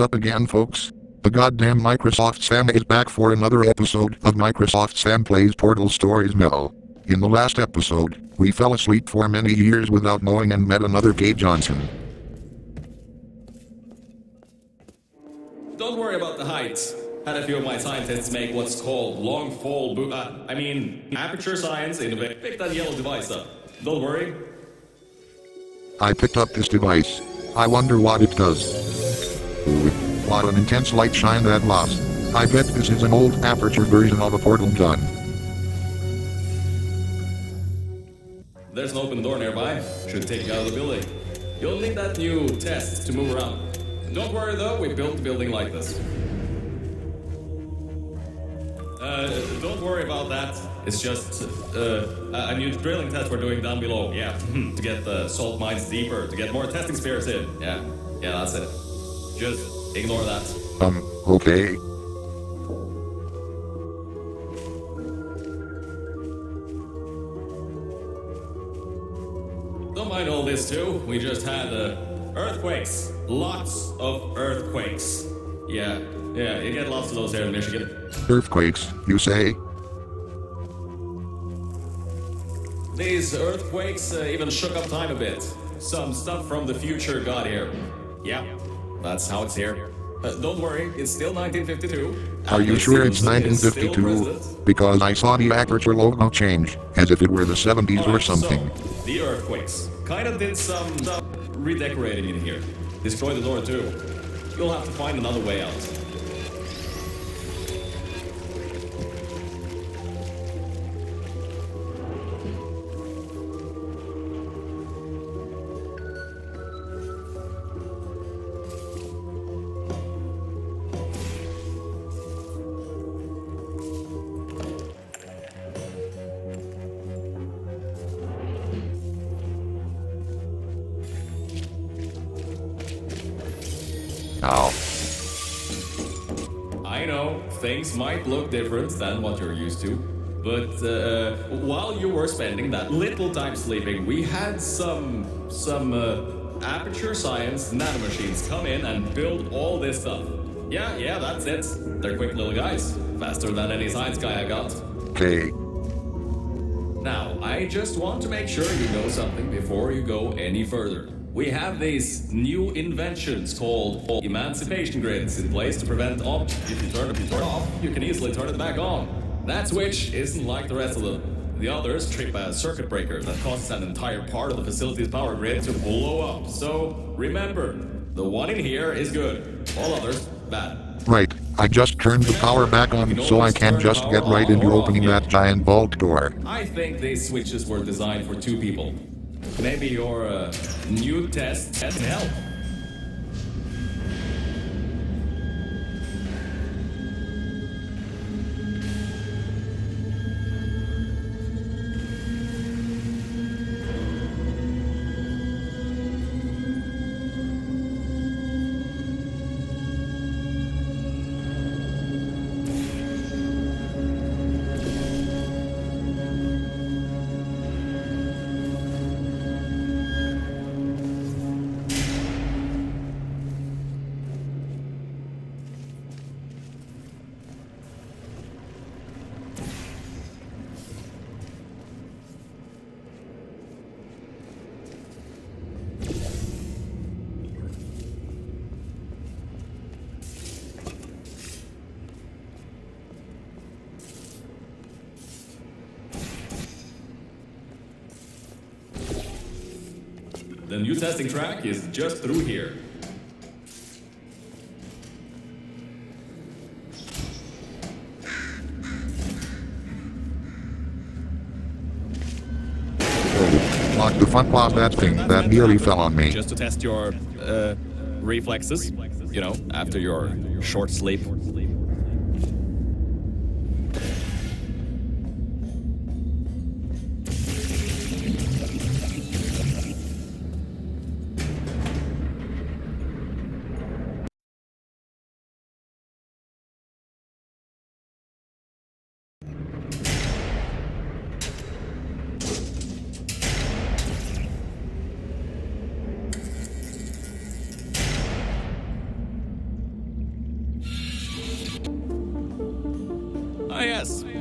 What's up again, folks? The goddamn Microsoft Sam is back for another episode of Microsoft Sam Plays Portal Stories Mel. In the last episode, we fell asleep for many years without knowing and met another Cave Johnson. Don't worry about the heights. Had a few of my scientists make what's called long fall bo- uh, I mean, aperture science innovate. Pick that yellow device up. Don't worry. I picked up this device. I wonder what it does. What an intense light shine that was. I bet this is an old aperture version of a portal gun. There's an open door nearby. Should take you out of the building. You'll need that new test to move around. Don't worry though, we built the building like this. Uh, don't worry about that. It's just uh, a new drilling test we're doing down below. Yeah, to get the salt mines deeper, to get more testing spheres in. Yeah, yeah, that's it. Just ignore that. Um, okay. Don't mind all this too. We just had uh, earthquakes. Lots of earthquakes. Yeah, yeah, you get lots of those here in Michigan. Earthquakes, you say? These earthquakes uh, even shook up time a bit. Some stuff from the future got here. Yeah, that's how it's here. Uh, don't worry, it's still 1952. Are you sure it's Stevenson is still 1952? Because I saw the aperture logo change, as if it were the 70s or something. So, the earthquakes kind of did some some redecorating in here. Destroyed the door too. You'll have to find another way out. Ow. I know things might look different than what you're used to, but uh, while you were spending that little time sleeping, we had some some uh, aperture science nanomachines come in and build all this stuff. Yeah, yeah, that's it. They're quick little guys, faster than any science guy I got. Okay. Now, I just want to make sure you know something before you go any further. We have these new inventions called emancipation grids in place to prevent op. If you turn if you turn it off, you can easily turn it back on. That switch isn't like the rest of them. The others trip a circuit breaker that causes an entire part of the facility's power grid to blow up. So remember, the one in here is good. All others, bad. Right, I just turned the power back on so I can just get right into opening that giant vault door. I think these switches were designed for two people. Maybe your uh, new test can help. The new testing track is just through here. Oh, what the fuck was that thing that nearly fell on me? Just to test your uh, reflexes, you know, after your short sleep.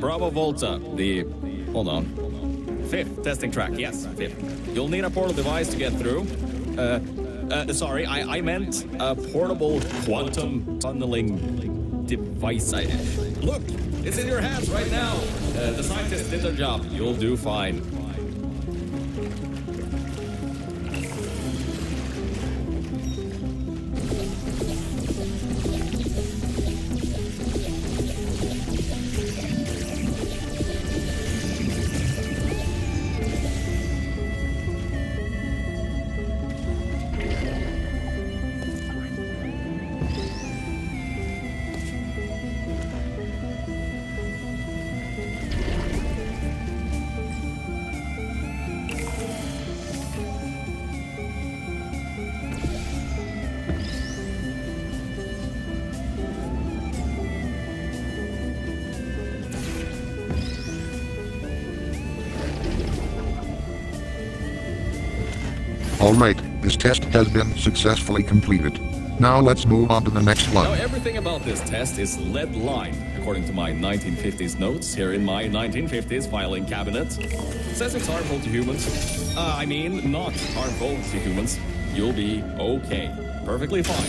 Bravo Volta, the. Hold on. Fifth testing track, yes, fifth. You'll need a portal device to get through. Uh, uh, sorry, I, I meant a portable quantum tunneling device. I, look, it's in your hands right now. Uh, the scientists did their job. You'll do fine. Alright, this test has been successfully completed. Now let's move on to the next one. Now, everything about this test is lead line, according to my 1950s notes here in my 1950s filing cabinet. Says it's harmful to humans. Uh, I mean, not harmful to humans. You'll be okay. Perfectly fine.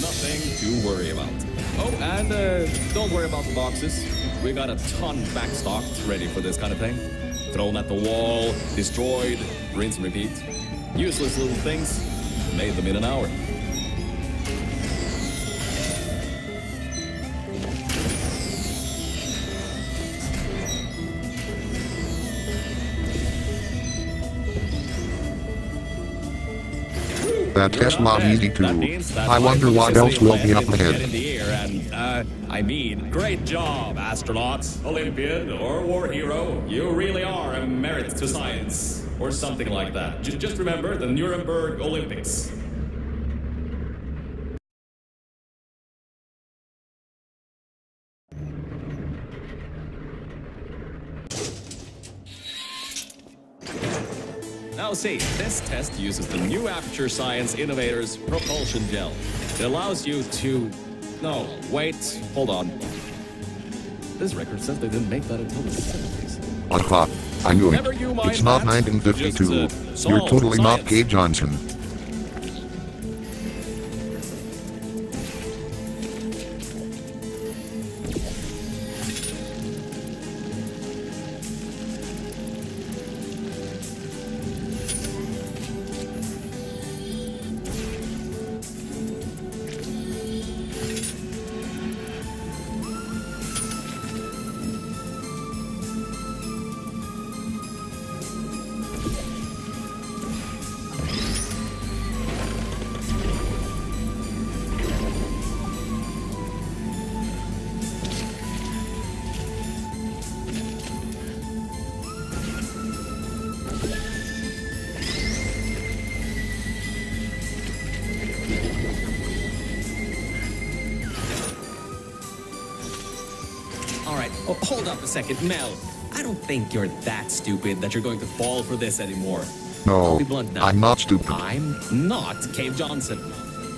Nothing to worry about. Oh, and uh, don't worry about the boxes. We got a ton backstocked ready for this kind of thing. Thrown at the wall, destroyed, rinse and repeat. Useless little things. Made them in an hour. That test was easy too. I wonder what else will be up Get in ahead. the air and, uh, I mean, great job, astronauts, Olympian, or war hero. You really are a merit to science, or something like that. J- just remember the Nuremberg Olympics. Now see, this test uses the new Aperture Science Innovators propulsion gel. It allows you to... No, wait, hold on. This record says they didn't make that until the 70s. I knew it. you It's not 1952. Uh, You're totally not. Cave Johnson. Oh, hold up a second, Mel. I don't think you're that stupid that you're going to fall for this anymore. No, I'll be blunt now. I'm not stupid. I'm not Cave Johnson.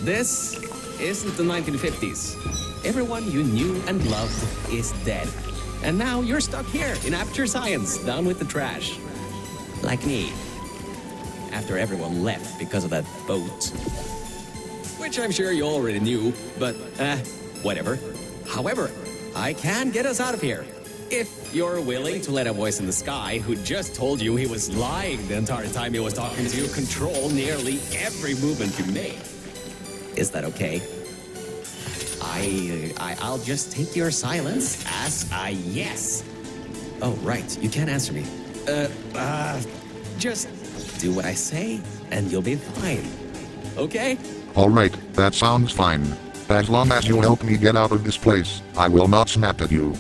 This isn't the 1950s. Everyone you knew and loved is dead. And now you're stuck here in Aperture Science, down with the trash. Like me. After everyone left because of that boat. Which I'm sure you already knew, but, uh, whatever. However, I can get us out of here. If you're willing to let a voice in the sky who just told you he was lying the entire time he was talking to you control nearly every movement you made. Is that okay? I, I I'll just take your silence as a yes. Oh, right. You can't answer me. Uh, uh, just do what I say and you'll be fine. Okay? Alright, that sounds fine. As long as you help me get out of this place, I will not snap at you.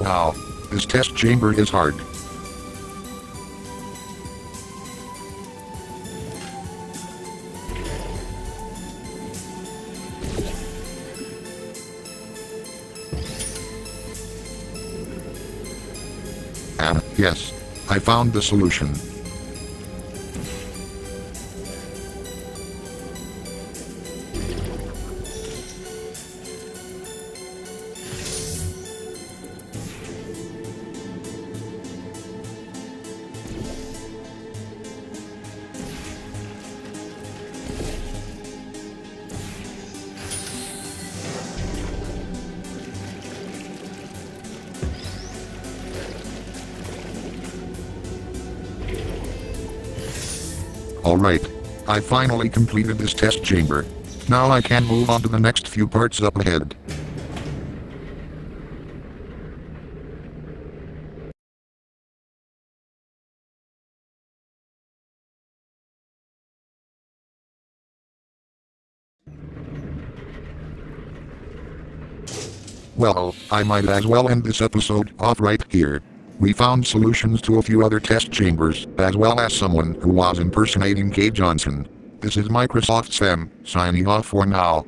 Wow. This test chamber is hard. Ah, yes. I found the solution. Alright. I finally completed this test chamber. Now I can move on to the next few parts up ahead. Well, I might as well end this episode off right here. We found solutions to a few other test chambers, as well as someone who was impersonating Cave Johnson. This is Microsoft Sam, signing off for now.